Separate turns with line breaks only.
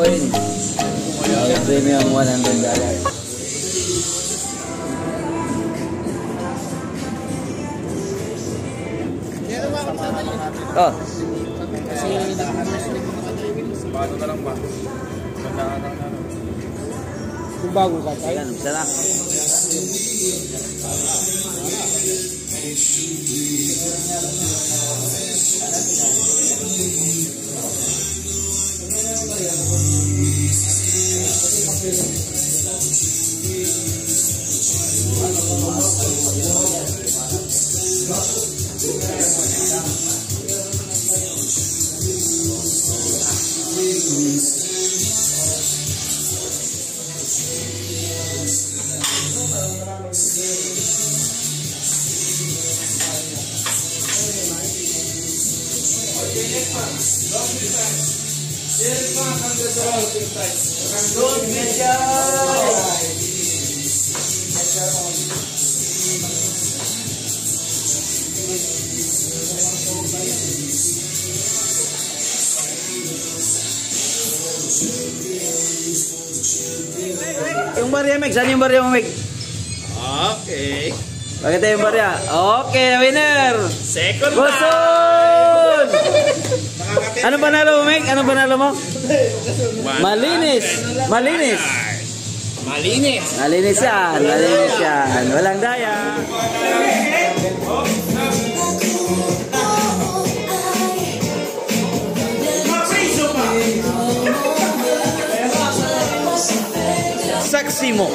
coin. Uh, premium 100 dollar. Oh,
Paano na lang ba? Lang na.
Kung bago ka tayo.
ayan, isa na. Vamos, Vitor. Oke. Yung bar Meg. Saan yung Meg?
Okay.
Bakit yung? Okay, winner!
Second
round! Ano panalo mo, Meg? Ano panalo mo? Malinis! Malinis!
Malinis.
Malinis yan. Malinis yan. Walang daya. Saksi mo.